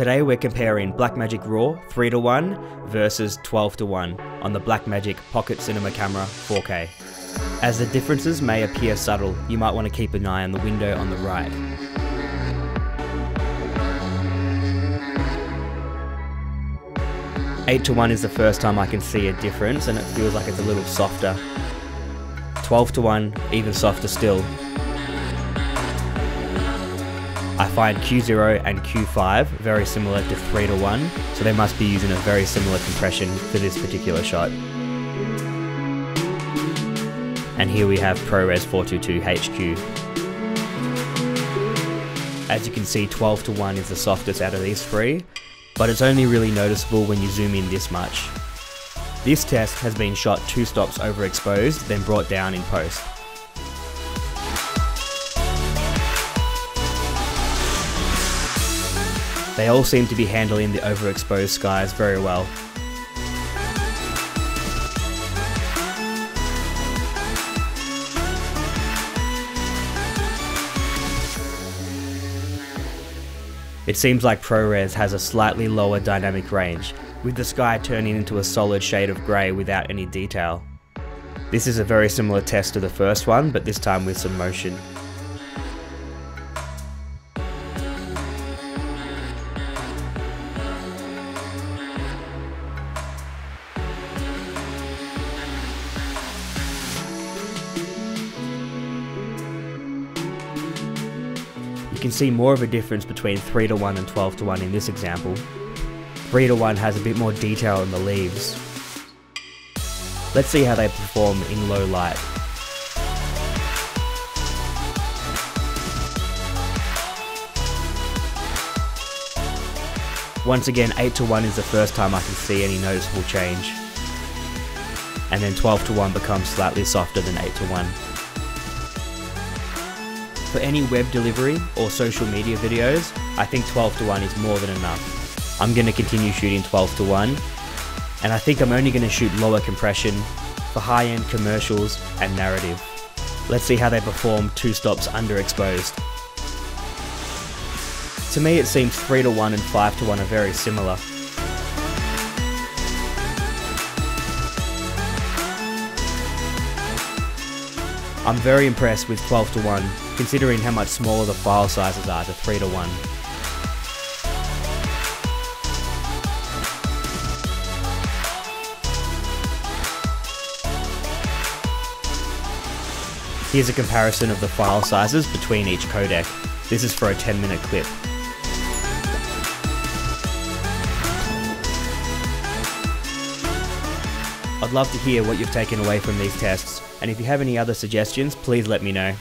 Today we're comparing Blackmagic RAW 3 to 1 versus 12 to 1 on the Blackmagic Pocket Cinema Camera 4K. As the differences may appear subtle, you might want to keep an eye on the window on the right. Eight to one is the first time I can see a difference and it feels like it's a little softer. 12 to 1, even softer still. Find Q0 and Q5 very similar to 3 to 1, so they must be using a very similar compression for this particular shot. And here we have ProRes 422 HQ. As you can see, 12 to 1 is the softest out of these three, but it's only really noticeable when you zoom in this much. This test has been shot two stops overexposed, then brought down in post. They all seem to be handling the overexposed skies very well. It seems like ProRes has a slightly lower dynamic range, with the sky turning into a solid shade of grey without any detail. This is a very similar test to the first one, but this time with some motion. You can see more of a difference between 3 to 1 and 12 to 1 in this example. 3 to 1 has a bit more detail in the leaves. Let's see how they perform in low light. Once again, 8 to 1 is the first time I can see any noticeable change. And then 12 to 1 becomes slightly softer than 8 to 1. For any web delivery or social media videos, I think 12 to 1 is more than enough. I'm going to continue shooting 12 to 1, and I think I'm only going to shoot lower compression for high-end commercials and narrative. Let's see how they perform two stops underexposed. To me it seems 3 to 1 and 5 to 1 are very similar. I'm very impressed with 12 to 1, considering how much smaller the file sizes are to 3 to 1. Here's a comparison of the file sizes between each codec. This is for a 10 minute clip. I'd love to hear what you've taken away from these tests, and if you have any other suggestions, please let me know.